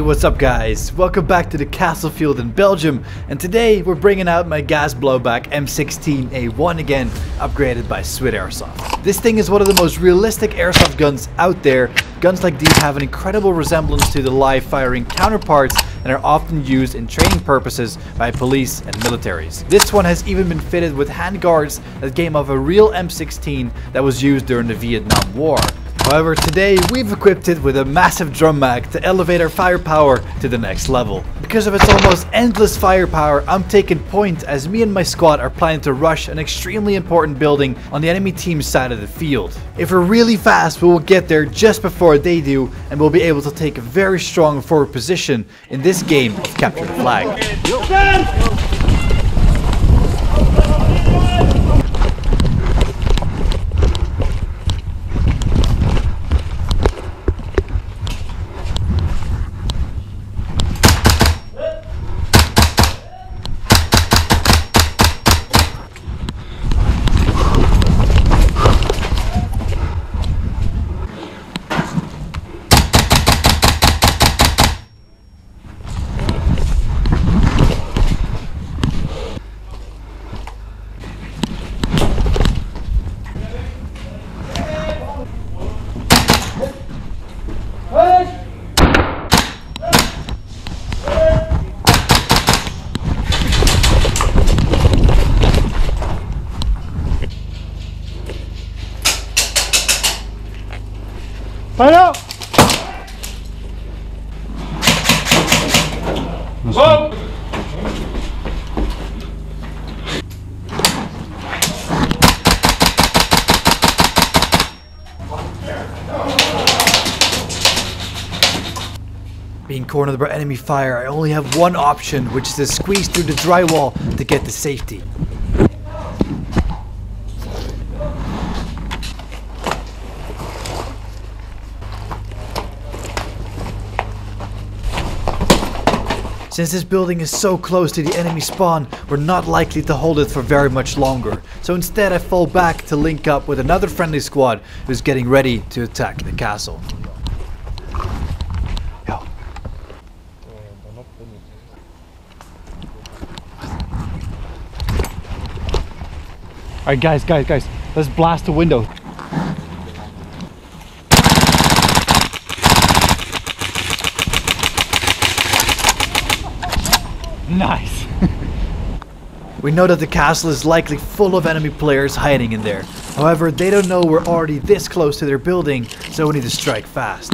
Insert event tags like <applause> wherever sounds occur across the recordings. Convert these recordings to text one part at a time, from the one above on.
What's up guys? Welcome back to the castle field in Belgium and today we're bringing out my gas blowback M16A1 again, upgraded by Swit Airsoft. This thing is one of the most realistic airsoft guns out there. Guns like these have an incredible resemblance to the live firing counterparts and are often used in training purposes by police and militaries. This one has even been fitted with handguards that came off a real M16 that was used during the Vietnam War. However, today we've equipped it with a massive drum mag to elevate our firepower to the next level. Because of its almost endless firepower, I'm taking point as me and my squad are planning to rush an extremely important building on the enemy team's side of the field. If we're really fast, we will get there just before they do and we'll be able to take a very strong forward position in this game of Capture the Flag. Fire! Whoa! Being cornered by enemy fire, I only have one option, which is to squeeze through the drywall to get to safety. Since this building is so close to the enemy spawn, we're not likely to hold it for very much longer. So instead I fall back to link up with another friendly squad who's getting ready to attack the castle. Alright guys, guys, guys, let's blast the window. Nice. <laughs> We know that the castle is likely full of enemy players hiding in there. However, they don't know we're already this close to their building, so we need to strike fast.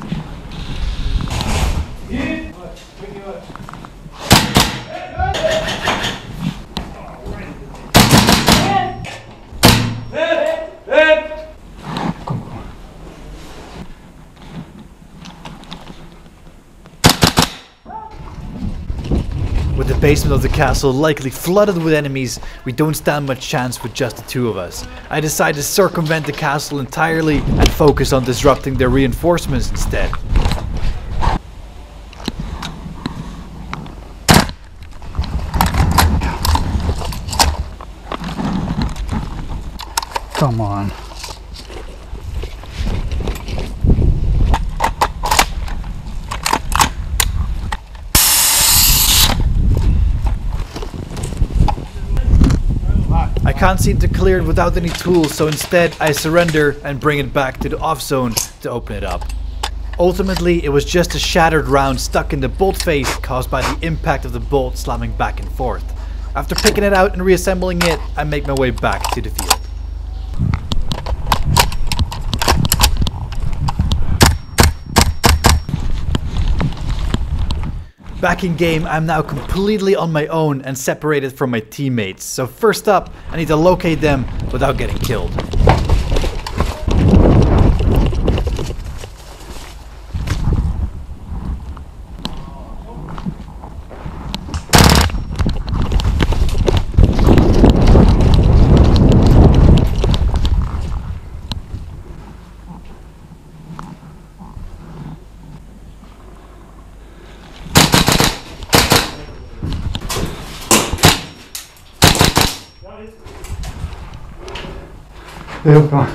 With the basement of the castle likely flooded with enemies, we don't stand much chance with just the two of us. I decide to circumvent the castle entirely and focus on disrupting their reinforcements instead. Come on. Can't seem to clear it without any tools, so instead I surrender and bring it back to the off zone to open it up. Ultimately, it was just a shattered round stuck in the bolt face caused by the impact of the bolt slamming back and forth. After picking it out and reassembling it, I make my way back to the field. Back in game, I'm now completely on my own and separated from my teammates. So first up, I need to locate them without getting killed. Heel klaar.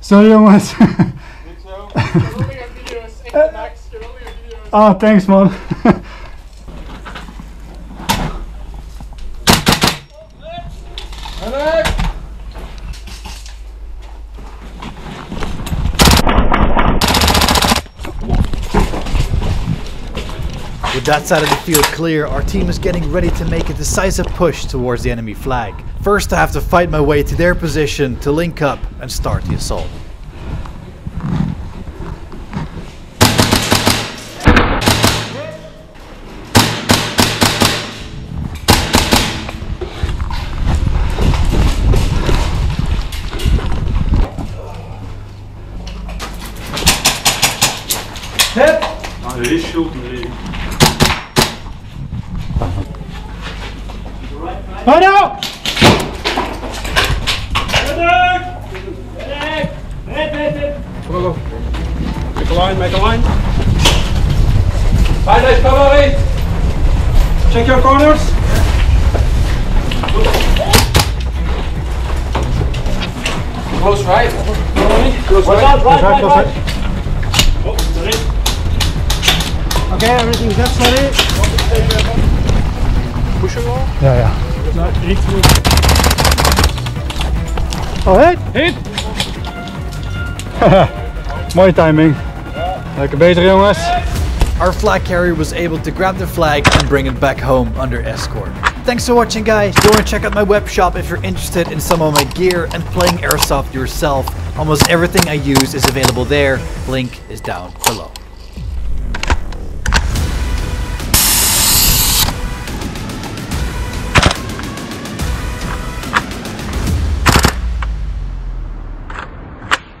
Sorry jongens. <laughs> <laughs> Ah, thanks mom. <laughs> With that side of the field clear, our team is getting ready to make a decisive push towards the enemy flag. First I have to fight my way to their position to link up and start the assault. Nou, er is schuld erin. Oh no! Go, go. Make a line, make a line. Find that cover, wait. Check your corners. Close right. Close right. Close right, close right. Oh, Okay, everything's set, sorry. Push hem al. yeah. ja. Nou, richting. Oh, hit! Hit. <laughs> Mooie timing. Lekker bezig jongens. Our flag carrier was able to grab the flag and bring it back home under escort. Thanks for watching guys, go and check out my web shop if you're interested in some of my gear and playing airsoft yourself. Almost everything I use is available there, link is down below.